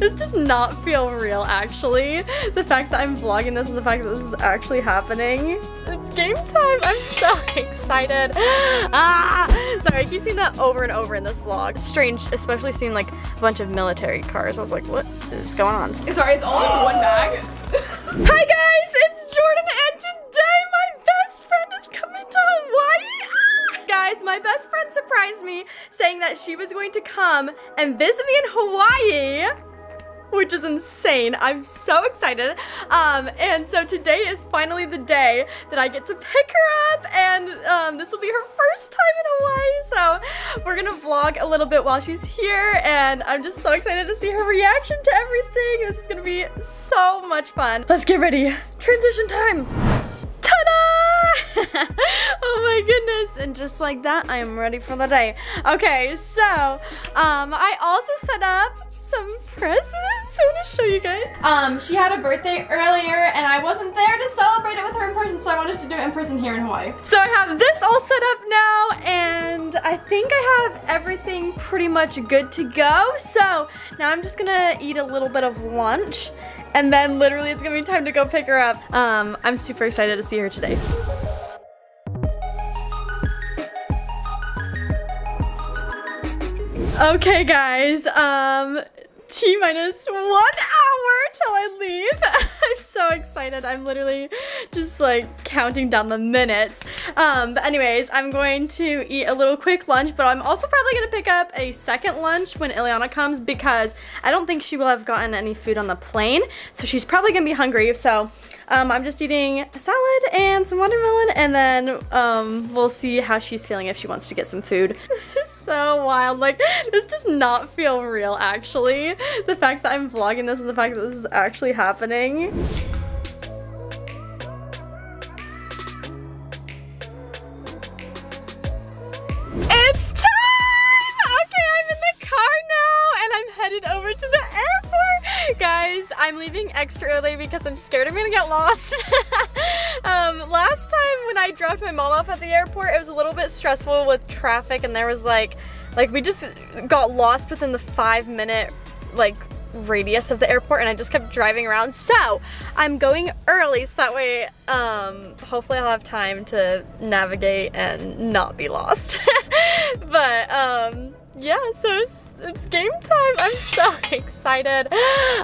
This does not feel real, actually. The fact that I'm vlogging this and the fact that this is actually happening. It's game time. I'm so excited. Ah! Sorry, I keep seeing that over and over in this vlog. Strange, especially seeing like a bunch of military cars. I was like, what is going on? Sorry, it's all in one bag. Hi guys, it's Jordan and today my best friend is coming to Hawaii. Guys, my best friend surprised me saying that she was going to come and visit me in Hawaii which is insane. I'm so excited. Um, and so today is finally the day that I get to pick her up and um, this will be her first time in Hawaii. So we're gonna vlog a little bit while she's here and I'm just so excited to see her reaction to everything. This is gonna be so much fun. Let's get ready. Transition time. Ta-da! oh my goodness. And just like that, I am ready for the day. Okay, so um, I also set up some presents. I want to show you guys. Um, she had a birthday earlier and I wasn't there to celebrate it with her in person, so I wanted to do it in person here in Hawaii. So I have this all set up now and I think I have everything pretty much good to go. So now I'm just gonna eat a little bit of lunch and then literally it's gonna be time to go pick her up. Um, I'm super excited to see her today. Okay guys, um, T minus one hour till I leave. I'm so excited. I'm literally just like counting down the minutes. Um, but anyways, I'm going to eat a little quick lunch, but I'm also probably gonna pick up a second lunch when Iliana comes because I don't think she will have gotten any food on the plane. So she's probably gonna be hungry. So um, I'm just eating a salad and some watermelon and then um, we'll see how she's feeling if she wants to get some food. This is so wild. Like, this does not feel real, actually. The fact that I'm vlogging this and the fact that this is actually happening. Leaving extra early because I'm scared I'm gonna get lost. um, last time when I dropped my mom off at the airport, it was a little bit stressful with traffic and there was like, like we just got lost within the five minute like radius of the airport and I just kept driving around. So I'm going early so that way um, hopefully I'll have time to navigate and not be lost. but um, yeah, so it's, it's game time. I'm so excited.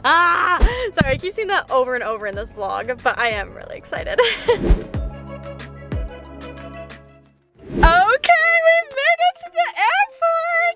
Ah, sorry, I keep seeing that over and over in this vlog, but I am really excited. okay, we made it to the airport.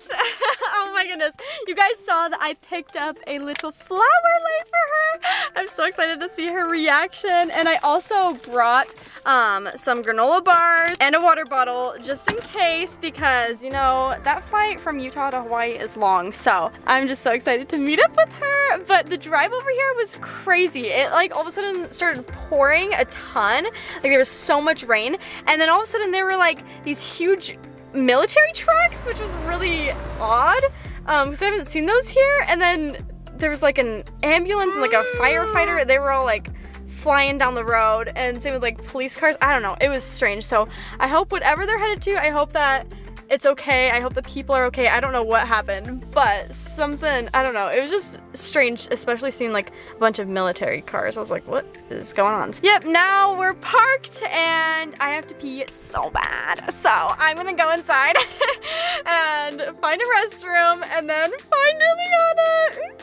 oh my goodness. You guys saw that I picked up a little flower lei for her. I'm so excited to see her reaction. And I also brought um, some granola bars and a water bottle just in case because, you know, that flight from Utah to Hawaii is long. So I'm just so excited to meet up with her. But the drive over here was crazy. It like all of a sudden started pouring a ton. Like there was so much rain. And then all of a sudden there were like these huge military trucks, which was really odd because um, I haven't seen those here. And then there was like an ambulance and like a firefighter. They were all like flying down the road and same with like police cars. I don't know. It was strange. So I hope whatever they're headed to, I hope that it's okay. I hope the people are okay. I don't know what happened, but something, I don't know. It was just strange, especially seeing like a bunch of military cars. I was like, what is going on? Yep, now we're parked and I have to pee so bad. So I'm gonna go inside and find a restroom and then find Iliana.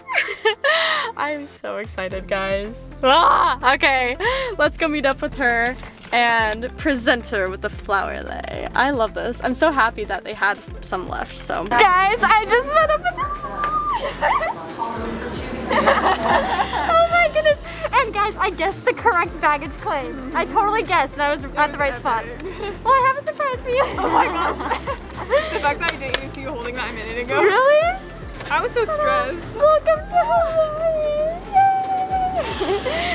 I'm so excited, guys. Ah, okay, let's go meet up with her and presenter with the flower lei. I love this. I'm so happy that they had some left, so. Guys, I just met up with Oh my goodness. And guys, I guessed the correct baggage claim. I totally guessed and I was at the right spot. Well, I have a surprise for you. Oh my gosh. the fact that I didn't even see you holding that a minute ago. Really? I was so stressed. Welcome to Hawaii.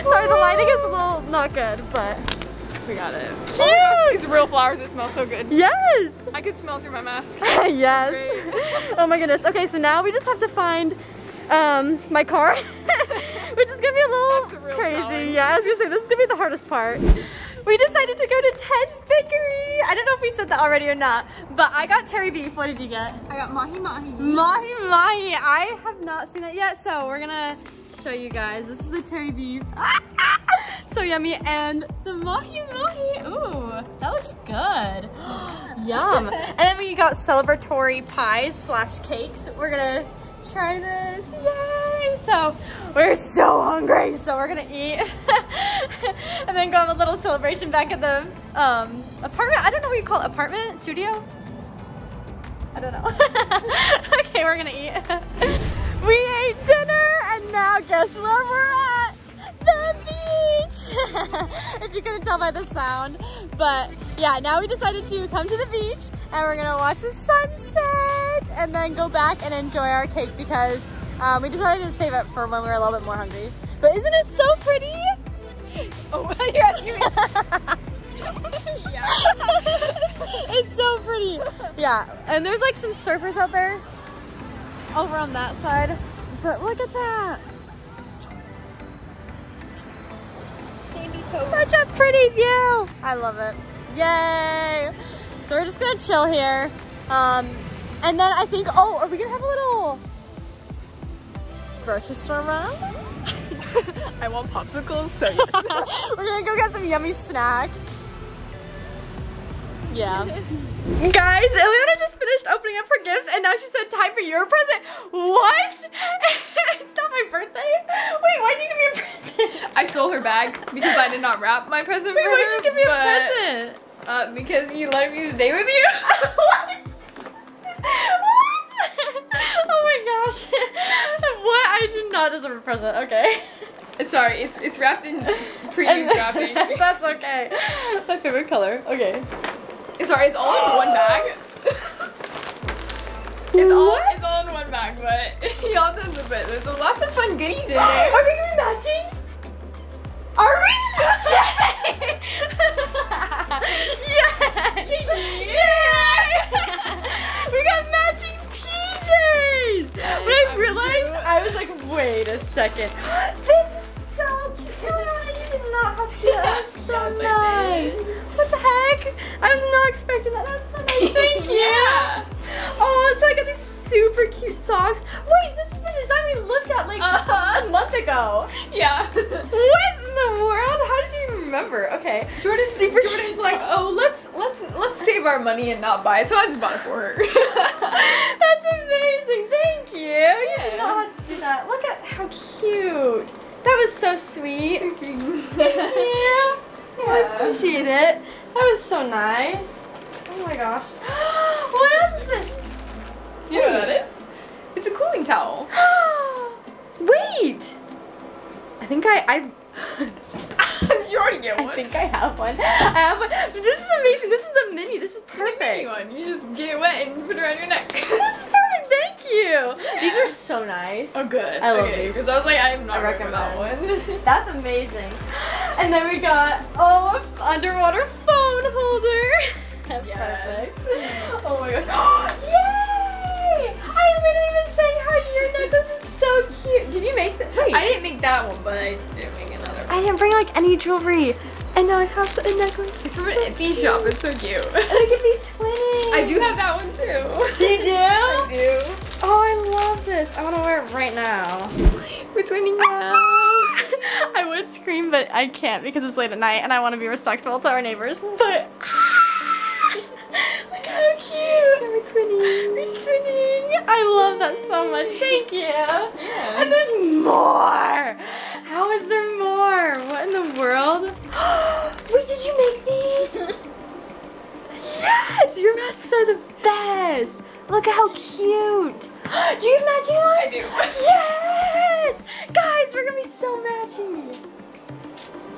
Sorry, the lighting is a little not good, but we got it. Cute! Oh gosh, these real flowers, they smell so good. Yes! I could smell through my mask. yes. Oh my goodness. Okay, so now we just have to find um, my car, which is gonna be a little crazy. Challenge. Yeah, I was gonna say, this is gonna be the hardest part. we decided to go to Ted's Bakery. I don't know if we said that already or not, but I got teri beef. What did you get? I got mahi mahi. Mahi mahi. I have not seen that yet, so we're gonna show you guys. This is the teri beef. So yummy. And the mahi mahi. Ooh, that looks good. Yum. and then we got celebratory pies slash cakes. We're gonna try this. Yay! So we're so hungry, so we're gonna eat. and then go have a little celebration back at the um, apartment. I don't know what you call it, apartment, studio? I don't know. okay, we're gonna eat. we ate dinner and now guess where we're at? If you couldn't tell by the sound. But yeah, now we decided to come to the beach and we're gonna watch the sunset and then go back and enjoy our cake because um, we decided to save it for when we were a little bit more hungry. But isn't it so pretty? Oh, you're asking me. yeah. it's so pretty. Yeah, and there's like some surfers out there over on that side. But look at that. Such a pretty view. I love it. Yay. So we're just gonna chill here. Um, and then I think, oh, are we gonna have a little grocery store run? I want popsicles, so yes. We're gonna go get some yummy snacks. Yeah. Guys, Iliana just finished opening up her gifts and now she said time for your present. What? it's not my birthday? Wait, why'd you give me a present? I stole her bag because I did not wrap my present Wait, for why'd her. you give me a present? Uh, because you let me stay with you. what? What? Oh my gosh. What? I do not deserve a present. Okay. Sorry, it's it's wrapped in pre-used wrapping. That's okay. My favorite color. Okay. Sorry, it's all in one bag. It's all it's all in one bag, but y'all does a bit. There's lots of fun goodies in there. Are we gonna be matching? Are we? Yay! Yay! Yay! we got matching PJs! When I realized, I was like, wait a second. this is so cute. You did not have to. That was so Yes, nice. What the heck? I was not expecting that. That's so nice. Thank you. Yeah. Oh, so I got these super cute socks. Wait, this is the design we looked at like Uh-huh. a month ago. Yeah. What in the world? How did you remember? Okay. Jordan, super Jordan's like, oh, let's let's let's save our money and not buy it. So I just bought it for her. That's amazing. Thank you. You did not have to do that. Look at how cute. That was so sweet. Thank you. I Yeah. appreciate it. That was so nice. Oh my gosh. what else is this? You know what that is? It's a cooling towel. Wait. I think I I you already get one. I think I have one. I have one. This is amazing. This is a mini. This is a mini perfect. one. You just get it wet and put it around your neck. This is perfect. Thank you. These are so nice. Oh, good. I love okay, these. Because I was like, I'm not I ready that one. That's amazing. And then we got oh underwater phone holder. That's Yes. perfect. Oh my gosh. Yay! I didn't even say hi. Your necklace is so cute. Did you make that? Wait. I didn't make that one, but I didn't bring like any jewelry. And now I have a necklace. It's from an Etsy shop. It's so cute. And it could be twinning. I do have that one too. You do? I do. Oh, I love this. I want to wear it right now. We're twinning now. I would scream, but I can't because it's late at night and I want to be respectful to our neighbors. But look how cute! We're twinning. We're twinning. I love that so much. Thank you. Yeah. And there's more. How is there? What in the world? Wait, did you make these? Yes, your masks are the best. Look at how cute. Do you have matching ones? I do. Yes! Guys, we're gonna be so matchy.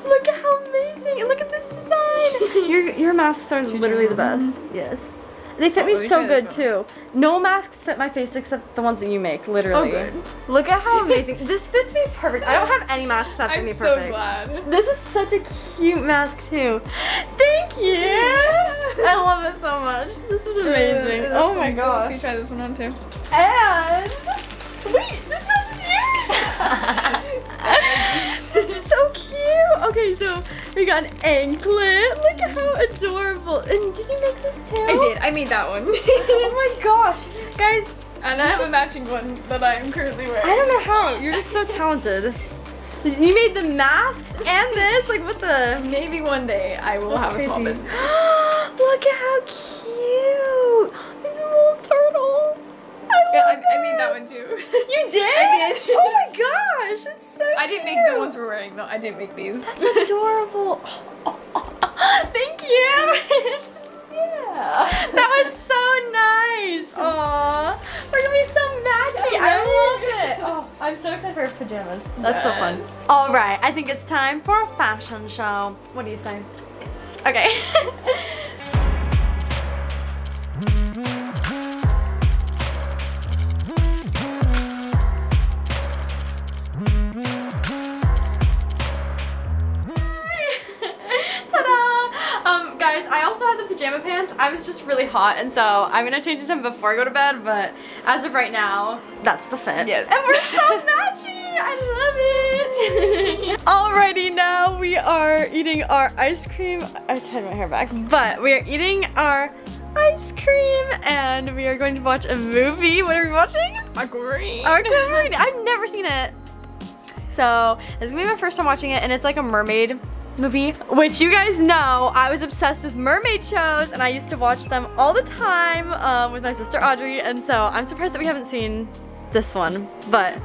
Look at how amazing. And look at this design. your your masks are literally the best. Yes. They fit Oh, me so good too. No masks fit my face except the ones that you make, literally. Oh, good. Look at how amazing. this fits me perfect. I don't have any masks that fit I'm me so glad. This is such a cute mask too. Thank you. I love it so much. This is amazing. Oh my Let me gosh. try this one on too. And wait, this matches yours. this is so cute. Okay, so we got an anklet. Look at how adorable. And did you make this too? I did. I made that one. oh my gosh. Guys, and I have just- a matching one that I am currently wearing. I don't know how. You're just so talented. You made the masks and this? Like what the? Maybe one day I will have a small business. Look at how cute. I, Yeah, I, made that one too. You did? I did. Oh my gosh, it's so I didn't make the ones we're wearing though. I didn't make these. That's adorable. Thank you. yeah. That was so nice. Aww. We're gonna be so matchy. I love it. Oh, I'm so excited for pajamas. That's so fun. All right, I think it's time for a fashion show. What do you say? Okay. I was just really hot, and so I'm gonna change it to before I go to bed. But as of right now, that's the fit. Yes. And we're so matchy. I love it. Alrighty, now we are eating our ice cream. I tied my hair back, but we are eating our ice cream, and we are going to watch a movie. What are we watching? Aquamarine. Aquamarine. I've never seen it. So this is gonna be my first time watching it, and it's like a mermaid movie, which you guys know I was obsessed with mermaid shows, and I used to watch them all the time um, with my sister Audrey, and so I'm surprised that we haven't seen this one, but.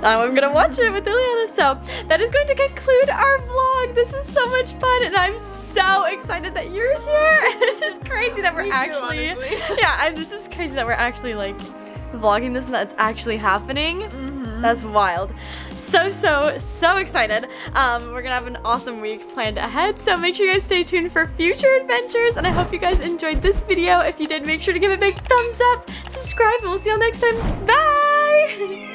Now I'm gonna watch it with Iliana. So that is going to conclude our vlog. This is so much fun, and I'm so excited that you're here. this is crazy that we're Me actually, honestly. yeah, and this is crazy that we're actually like vlogging this and that's actually happening. Mm-hmm. That's wild. So, so, so excited. Um, we're gonna have an awesome week planned ahead, so make sure you guys stay tuned for future adventures, and I hope you guys enjoyed this video. If you did, make sure to give it a big thumbs up, subscribe, and we'll see you all next time. Bye!